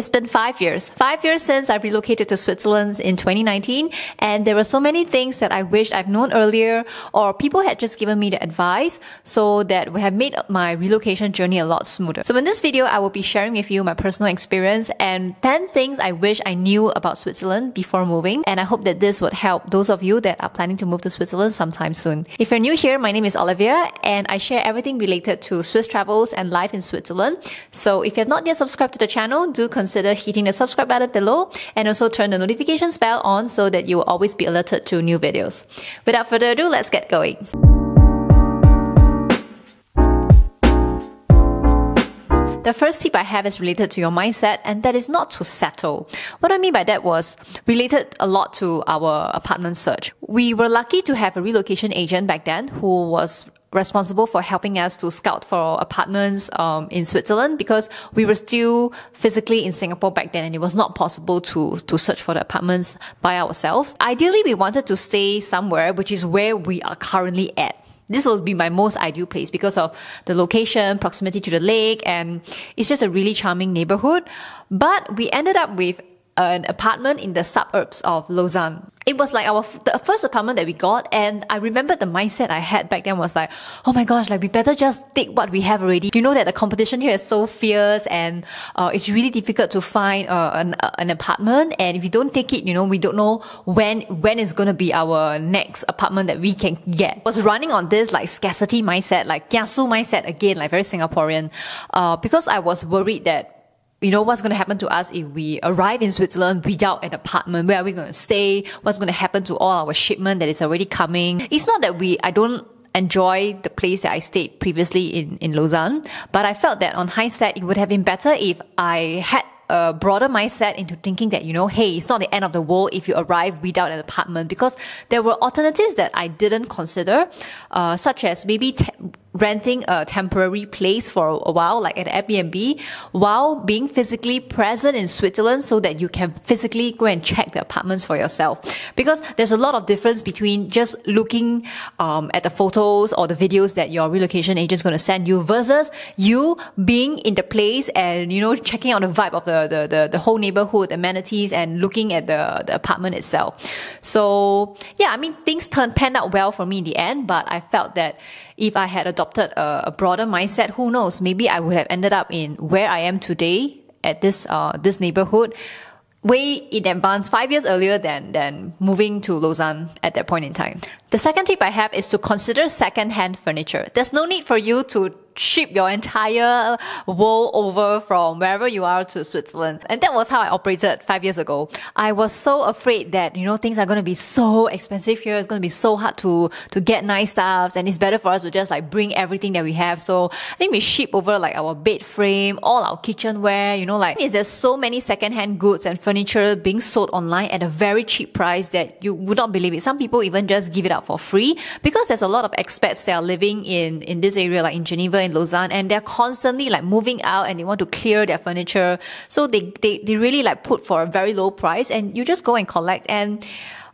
It's been five years. Five years since I relocated to Switzerland in 2019, and there were so many things that I wished I've known earlier, or people had just given me the advice, so that would have made my relocation journey a lot smoother. So in this video, I will be sharing with you my personal experience and 10 things I wish I knew about Switzerland before moving, and I hope that this would help those of you that are planning to move to Switzerland sometime soon. If you're new here, my name is Olivia, and I share everything related to Swiss travels and life in Switzerland. So if you have not yet subscribed to the channel, do consider hitting the subscribe button below and also turn the notifications bell on so that you will always be alerted to new videos. Without further ado, let's get going. The first tip I have is related to your mindset, and that is not to settle. What I mean by that was related a lot to our apartment search. We were lucky to have a relocation agent back then who was responsible for helping us to scout for apartments um, in Switzerland because we were still physically in Singapore back then and it was not possible to to search for the apartments by ourselves. Ideally, we wanted to stay somewhere which is where we are currently at. This would be my most ideal place because of the location, proximity to the lake, and it's just a really charming neighborhood. But we ended up with an apartment in the suburbs of Lausanne. It was like our the first apartment that we got, and I remember the mindset I had back then was like, oh my gosh, like we better just take what we have already. You know that the competition here is so fierce, and uh, it's really difficult to find uh, an, uh, an apartment. And if you don't take it, you know, we don't know when when is to be our next apartment that we can get. I was running on this like scarcity mindset, like kiasu mindset again, like very Singaporean, uh, because I was worried that you know, what's going to happen to us if we arrive in Switzerland without an apartment? Where are we going to stay? What's going to happen to all our shipment that is already coming? It's not that we, I don't enjoy the place that I stayed previously in, in Lausanne, but I felt that on hindsight, it would have been better if I had a broader mindset into thinking that, you know, hey, it's not the end of the world if you arrive without an apartment because there were alternatives that I didn't consider, uh, such as maybe renting a temporary place for a while, like an Airbnb, while being physically present in Switzerland so that you can physically go and check the apartments for yourself. Because there's a lot of difference between just looking um, at the photos or the videos that your relocation agent is going to send you versus you being in the place and, you know, checking out the vibe of the, the, the, the whole neighborhood, amenities and looking at the, the apartment itself. So yeah, I mean, things turned, panned out well for me in the end, but I felt that if I had adopted a, a, broader mindset, who knows? Maybe I would have ended up in where I am today at this uh, this neighborhood way in advance, five years earlier than than moving to Lausanne at that point in time. The second tip I have is to consider second-hand furniture. There's no need for you to ship your entire world over from wherever you are to Switzerland. And that was how I operated five years ago. I was so afraid that, you know, things are going to be so expensive here. It's going to be so hard to, to get nice stuff. And it's better for us to just like bring everything that we have. So I think we ship over like our bed frame, all our kitchenware, you know, like is there's so many secondhand goods and furniture being sold online at a very cheap price that you would not believe it. Some people even just give it up for free because there's a lot of expats that are living in, in this area, like in Geneva in Lausanne and they're constantly like moving out and they want to clear their furniture. So they, they, they really like put for a very low price and you just go and collect and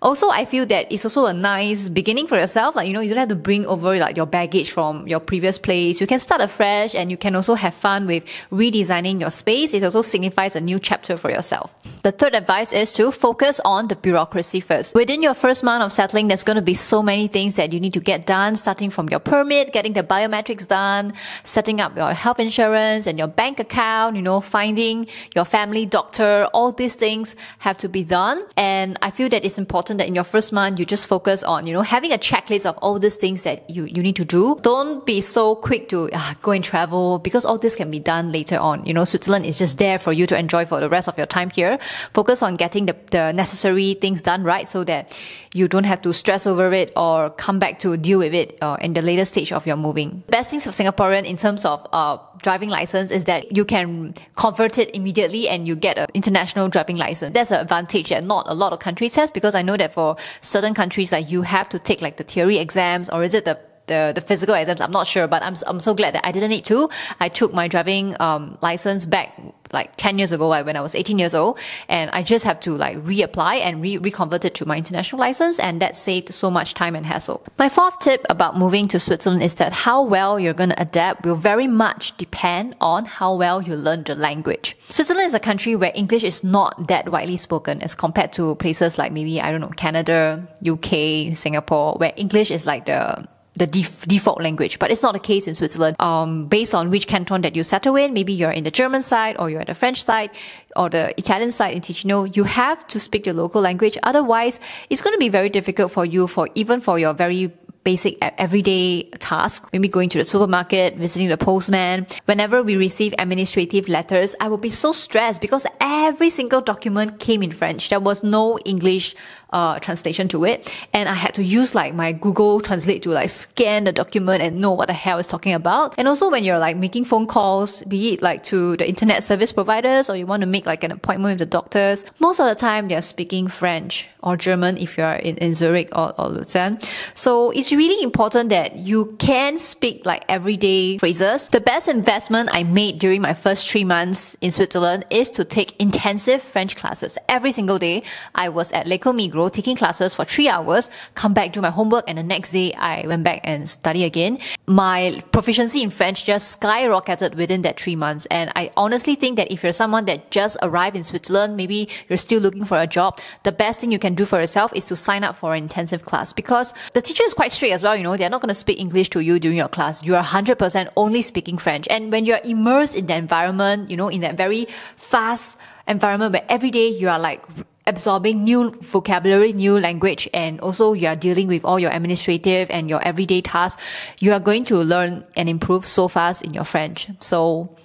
also I feel that it's also a nice beginning for yourself. Like, you know, you don't have to bring over like your baggage from your previous place. You can start afresh and you can also have fun with redesigning your space. It also signifies a new chapter for yourself. The third advice is to focus on the bureaucracy first. Within your first month of settling, there's going to be so many things that you need to get done, starting from your permit, getting the biometrics done, setting up your health insurance and your bank account, you know, finding your family doctor. All these things have to be done. And I feel that it's important that in your first month, you just focus on, you know, having a checklist of all these things that you, you need to do. Don't be so quick to uh, go and travel because all this can be done later on. You know, Switzerland is just there for you to enjoy for the rest of your time here focus on getting the, the necessary things done right so that you don't have to stress over it or come back to deal with it uh, in the later stage of your moving. Best things of Singaporean in terms of uh, driving license is that you can convert it immediately and you get an international driving license. That's an advantage that not a lot of countries has because I know that for certain countries like you have to take like the theory exams or is it the the, the physical exams. I'm not sure, but I'm, I'm so glad that I didn't need to. I took my driving um, license back like 10 years ago when I was 18 years old and I just have to like reapply and re reconvert it to my international license and that saved so much time and hassle. My fourth tip about moving to Switzerland is that how well you're going to adapt will very much depend on how well you learn the language. Switzerland is a country where English is not that widely spoken as compared to places like maybe, I don't know, Canada, UK, Singapore, where English is like the the def- default language, but it's not the case in Switzerland. Um, based on which canton that you settle in, maybe you're in the German side or you're at the French side or the Italian side in Ticino, you have to speak the local language. Otherwise, it's going to be very difficult for you for even for your very basic everyday tasks, maybe going to the supermarket, visiting the postman. Whenever we receive administrative letters, I will be so stressed because every single document came in French. There was no English uh, translation to it. And I had to use like my Google Translate to like scan the document and know what the hell is talking about. And also when you're like making phone calls, be it like to the internet service providers or you want to make like an appointment with the doctors, most of the time they're speaking French or German if you're in, in Zurich or, or Lucerne. So it's really important that you can speak like everyday phrases. The best investment I made during my first three months in Switzerland is to take intensive French classes. Every single day, I was at L'École Migros taking classes for three hours, come back, do my homework, and the next day I went back and study again. My proficiency in French just skyrocketed within that three months. And I honestly think that if you're someone that just arrived in Switzerland, maybe you're still looking for a job, the best thing you can do for yourself is to sign up for an intensive class because the teacher is quite strict as well. You know, they're not going to speak English to you during your class. You are 100% only speaking French. And when you're immersed in the environment, you know, in that very fast environment where every day you are like absorbing new vocabulary, new language, and also you are dealing with all your administrative and your everyday tasks, you are going to learn and improve so fast in your French. So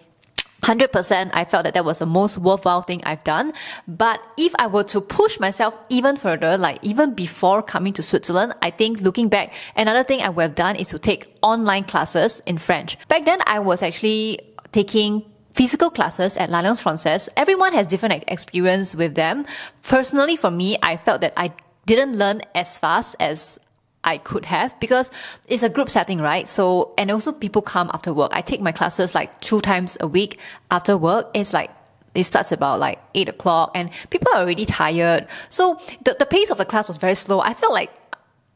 100% I felt that that was the most worthwhile thing I've done. But if I were to push myself even further, like even before coming to Switzerland, I think looking back, another thing I would have done is to take online classes in French. Back then, I was actually taking physical classes at L'Alliance Française. Everyone has different experience with them. Personally, for me, I felt that I didn't learn as fast as I could have because it's a group setting, right? So, and also people come after work. I take my classes like two times a week after work. It's like it starts about like eight o'clock and people are already tired. So the, the pace of the class was very slow. I felt like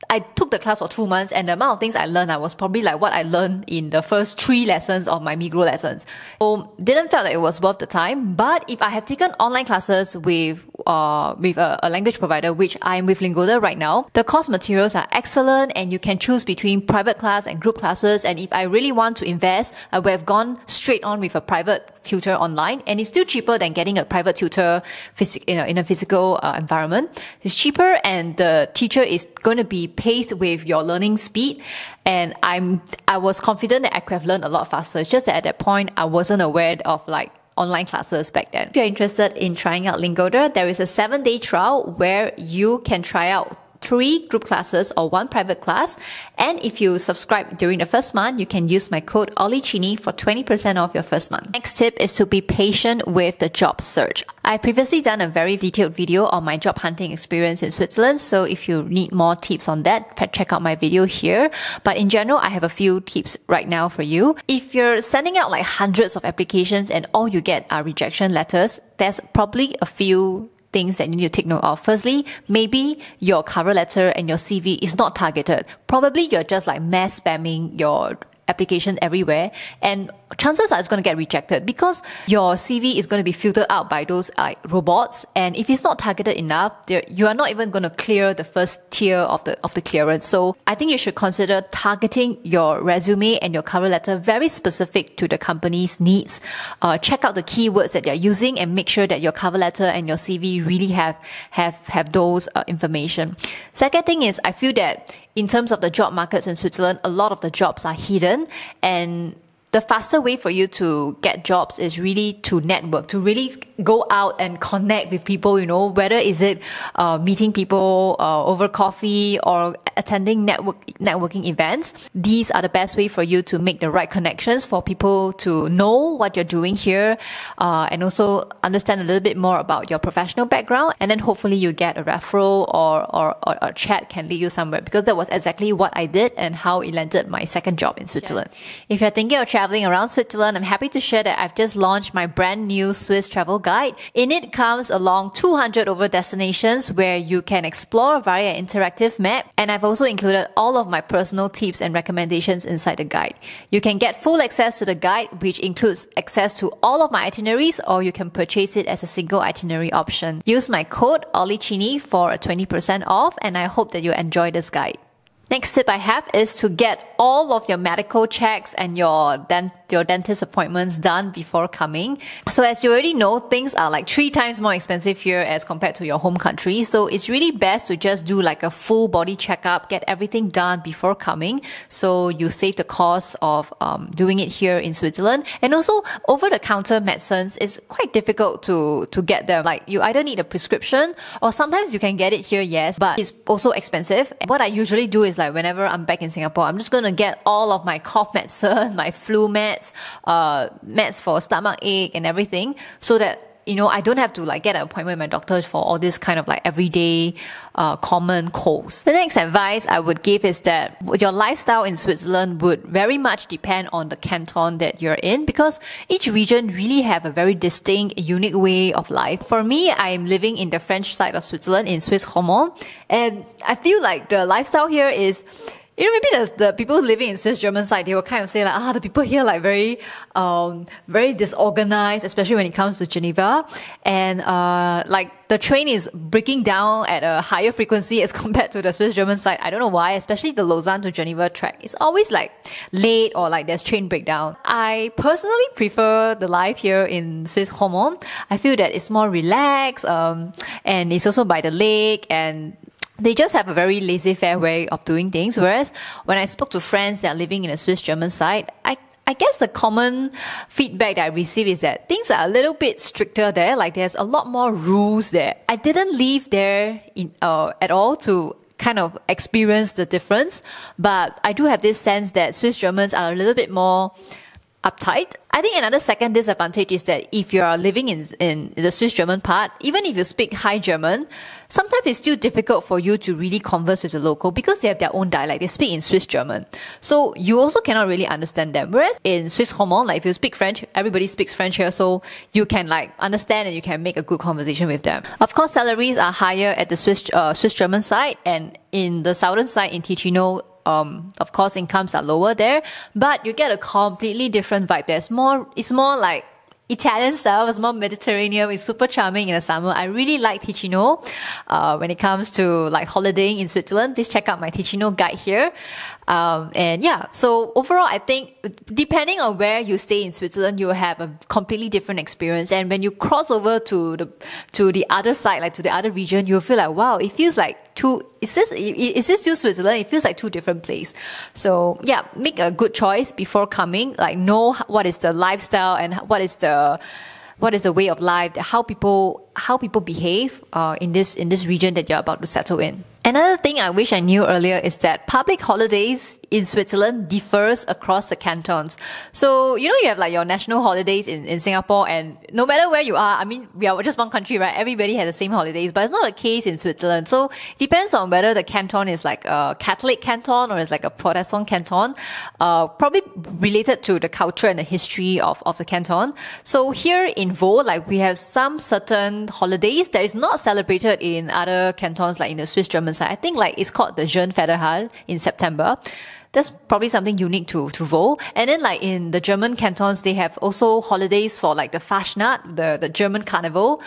I took the class for two months and the amount of things I learned, I was probably like what I learned in the first three lessons of my Migros lessons. So didn't feel that it was worth the time. But if I have taken online classes with, uh, with a, a language provider, which I'm with Lingoda right now, the course materials are excellent and you can choose between private class and group classes. And if I really want to invest, I would have gone straight on with a private tutor online and it's still cheaper than getting a private tutor phys- you know, in a physical uh, environment. It's cheaper and the teacher is going to be paced with your learning speed. And I'm, I was confident that I could have learned a lot faster. It's just that at that point, I wasn't aware of like online classes back then. If you're interested in trying out Lingoda, there is a seven day trial where you can try out three group classes or one private class. And if you subscribe during the first month, you can use my code OLLIECHINNY for 20% off your first month. Next tip is to be patient with the job search. I've previously done a very detailed video on my job hunting experience in Switzerland. So if you need more tips on that, check out my video here. But in general, I have a few tips right now for you. If you're sending out like hundreds of applications and all you get are rejection letters, there's probably a few things that you need to take note of. Firstly, maybe your cover letter and your CV is not targeted. Probably you're just like mass spamming your application everywhere and chances are it's going to get rejected because your CV is going to be filtered out by those like robots and if it's not targeted enough you are not even going to clear the first tier of the of the clearance. So I think you should consider targeting your resume and your cover letter very specific to the company's needs. Uh, check out the keywords that they're using and make sure that your cover letter and your CV really have have have those uh, information. Second thing is I feel that in terms of the job markets in Switzerland, a lot of the jobs are hidden and the faster way for you to get jobs is really to network, to really go out and connect with people, you know, whether is it uh, meeting people uh, over coffee or attending network networking events. These are the best way for you to make the right connections for people to know what you're doing here uh, and also understand a little bit more about your professional background. And then hopefully you get a referral or, or, or a chat can lead you somewhere because that was exactly what I did and how it landed my second job in Switzerland. Yeah. If you're thinking of traveling around Switzerland, I'm happy to share that I've just launched my brand new Swiss travel guide. In it comes along 200 over destinations where you can explore via interactive map. And I've also included all of my personal tips and recommendations inside the guide. You can get full access to the guide, which includes access to all of my itineraries, or you can purchase it as a single itinerary option. Use my code OLLIECHINNY for a 20% off, and I hope that you enjoy this guide. Next tip I have is to get all of your medical checks and your your dentist appointments done before coming. So as you already know, things are like three times more expensive here as compared to your home country. So it's really best to just do like a full body checkup, get everything done before coming. So you save the cost of um, doing it here in Switzerland. And also over the counter medicines, it's quite difficult to, to get them. Like you either need a prescription or sometimes you can get it here, yes, but it's also expensive. And what I usually do is is like whenever I'm back in Singapore, I'm just to get all of my cough medicine, my flu meds, uh, meds for stomach ache and everything so that you know, I don't have to like get an appointment with my doctor for all this kind of like everyday, uh, common colds. The next advice I would give is that your lifestyle in Switzerland would very much depend on the canton that you're in because each region really have a very distinct, unique way of life. For me, I'm living in the French side of Switzerland in Swiss Romand and I feel like the lifestyle here is you know, maybe the, the people living in Swiss German side, they will kind of say like, ah, the people here like very, um, very disorganized, especially when it comes to Geneva. And, uh, like the train is breaking down at a higher frequency as compared to the Swiss German side. I don't know why, especially the Lausanne to Geneva track. It's always like late or like there's train breakdown. I personally prefer the life here in Swiss Romand. I feel that it's more relaxed, um, and it's also by the lake and they just have a very laissez-faire way of doing things. Whereas when I spoke to friends that are living in the Swiss German side, I I guess the common feedback that I receive is that things are a little bit stricter there. Like there's a lot more rules there. I didn't live there in, uh, at all to kind of experience the difference, but I do have this sense that Swiss Germans are a little bit more uptight. I think another second disadvantage is that if you are living in, in the Swiss German part, even if you speak high German, sometimes it's still difficult for you to really converse with the local because they have their own dialect. They speak in Swiss German. So you also cannot really understand them. Whereas in Swiss Romand, like if you speak French, everybody speaks French here. So you can like understand and you can make a good conversation with them. Of course, salaries are higher at the Swiss, uh, Swiss German side and in the southern side in Ticino, um, of course, incomes are lower there, but you get a completely different vibe. There's more, it's more like Italian style. It's more Mediterranean. It's super charming in the summer. I really like Ticino. Uh, when it comes to like holidaying in Switzerland, please check out my Ticino guide here. Um, and yeah, so overall, I think depending on where you stay in Switzerland, you will have a completely different experience. And when you cross over to the to the other side, like to the other region, you'll feel like wow, it feels like two. Is this is this still Switzerland? It feels like two different places. So yeah, make a good choice before coming. Like know what is the lifestyle and what is the what is the way of life, how people how people behave uh, in this in this region that you're about to settle in. Another thing I wish I knew earlier is that public holidays in Switzerland differs across the cantons. So, you know, you have like your national holidays in, in Singapore and no matter where you are, I mean, we are just one country, right? Everybody has the same holidays, but it's not the case in Switzerland. So it depends on whether the canton is like a Catholic canton or is like a Protestant canton, uh, probably related to the culture and the history of, of the canton. So here in Vaud, like we have some certain holidays that is not celebrated in other cantons like in the Swiss German side. I think like it's called the Jeûne Fédéral in September. That's probably something unique to, to Vaud. And then like in the German cantons, they have also holidays for like the Fastnacht, the, the German carnival.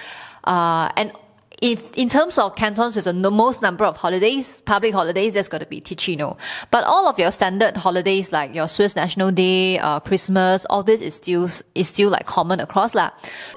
Uh, and if, in terms of cantons with the most number of holidays, public holidays, that's got to be Ticino. But all of your standard holidays, like your Swiss National Day, uh, Christmas, all this is still is still like common across lah.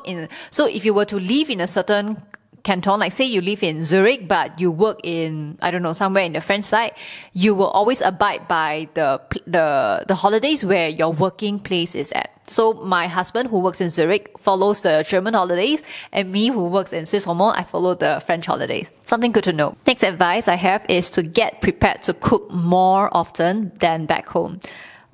In so if you were to live in a certain canton, like say you live in Zurich, but you work in, I don't know, somewhere in the French side, you will always abide by the, the, the holidays where your working place is at. So my husband who works in Zurich follows the German holidays and me who works in Swiss Romand, I follow the French holidays. Something good to know. Next advice I have is to get prepared to cook more often than back home.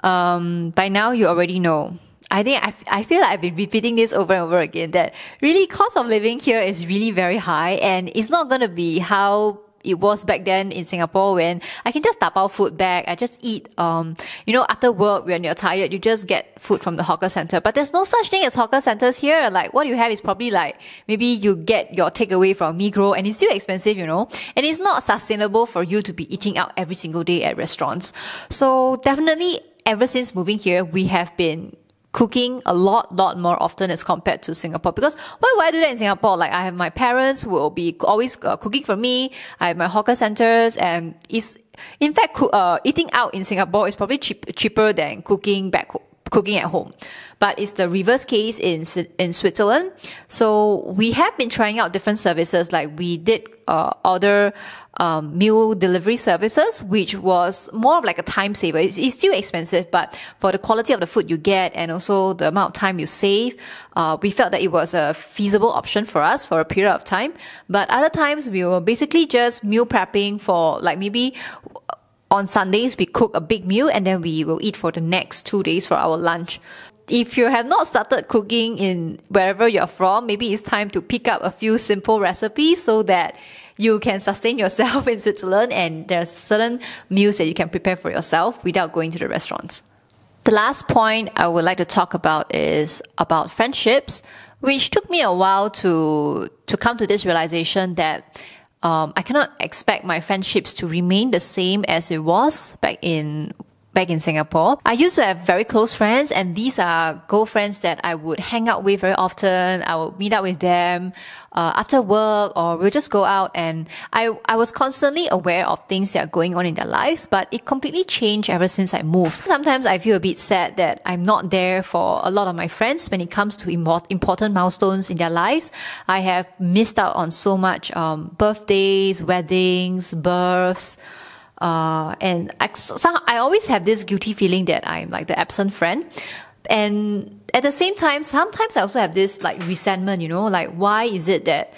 Um, by now you already know I think I, I feel like I've been repeating this over and over again that really cost of living here is really very high and it's not going to be how it was back then in Singapore when I can just tapao food back. I just eat, um, you know, after work when you're tired, you just get food from the hawker center. But there's no such thing as hawker centers here. Like what you have is probably like maybe you get your takeaway from Migros and it's still expensive, you know, and it's not sustainable for you to be eating out every single day at restaurants. So definitely ever since moving here, we have been cooking a lot, lot more often as compared to Singapore. Because why would I do that in Singapore? Like I have my parents who will be always uh, cooking for me. I have my hawker centers and is in fact, uh, eating out in Singapore is probably cheap, cheaper than cooking back home cooking at home. But it's the reverse case in in Switzerland. So we have been trying out different services. Like we did uh, order um, meal delivery services, which was more of like a time saver. It's, it's, still expensive, but for the quality of the food you get and also the amount of time you save, uh, we felt that it was a feasible option for us for a period of time. But other times we were basically just meal prepping for like maybe on Sundays, we cook a big meal and then we will eat for the next two days for our lunch. If you have not started cooking in wherever you're from, maybe it's time to pick up a few simple recipes so that you can sustain yourself in Switzerland and there's certain meals that you can prepare for yourself without going to the restaurants. The last point I would like to talk about is about friendships, which took me a while to, to come to this realization that um, I cannot expect my friendships to remain the same as it was back in back in Singapore. I used to have very close friends and these are girlfriends that I would hang out with very often. I would meet up with them uh, after work or we'll just go out and I, I was constantly aware of things that are going on in their lives, but it completely changed ever since I moved. Sometimes I feel a bit sad that I'm not there for a lot of my friends when it comes to important milestones in their lives. I have missed out on so much um, birthdays, weddings, births, uh, and I, some, I always have this guilty feeling that I'm like the absent friend. And at the same time, sometimes I also have this like resentment, you know, like why is it that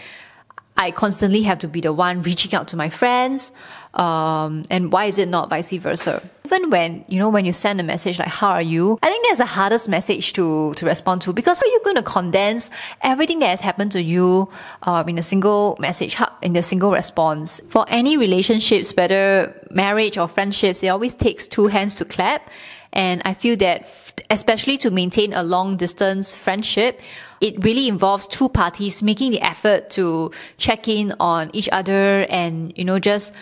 I constantly have to be the one reaching out to my friends? Um, and why is it not vice versa? Even when, you know, when you send a message like, how are you? I think that's the hardest message to, to respond to because how are you going to condense everything that has happened to you, uh, in a single message, in a single response? For any relationships, whether marriage or friendships, it always takes two hands to clap. And I feel that especially to maintain a long distance friendship, it really involves two parties making the effort to check in on each other and, you know, just,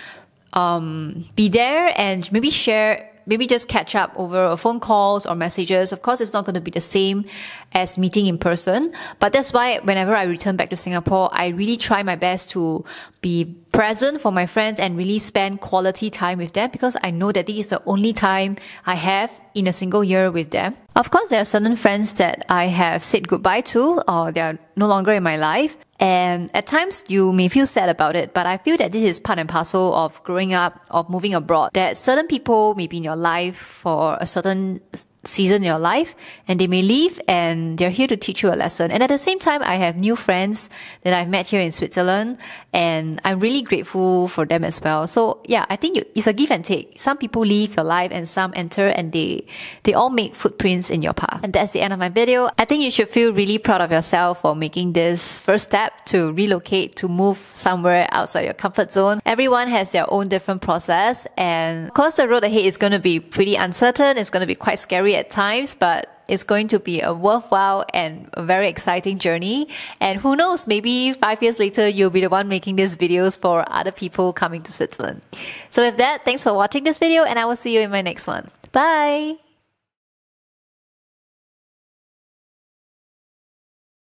um, be there and maybe share maybe just catch up over phone calls or messages. Of course, it's not going to be the same as meeting in person, but that's why whenever I return back to Singapore, I really try my best to be present for my friends and really spend quality time with them because I know that this is the only time I have in a single year with them. Of course, there are certain friends that I have said goodbye to or they're no longer in my life. And at times you may feel sad about it, but I feel that this is part and parcel of growing up, of moving abroad, that certain people may be in your life for a certain season in your life and they may leave and they're here to teach you a lesson. And at the same time, I have new friends that I've met here in Switzerland and I'm really grateful for them as well. So yeah, I think it's a give and take. Some people leave your life and some enter and they, they all make footprints in your path. And that's the end of my video. I think you should feel really proud of yourself for making this first step to relocate, to move somewhere outside your comfort zone. Everyone has their own different process and of course the road ahead is going to be pretty uncertain. It's going to be quite scary at times, but it's going to be a worthwhile and a very exciting journey. And who knows, maybe five years later, you'll be the one making these videos for other people coming to Switzerland. So with that, thanks for watching this video and I will see you in my next one. Bye!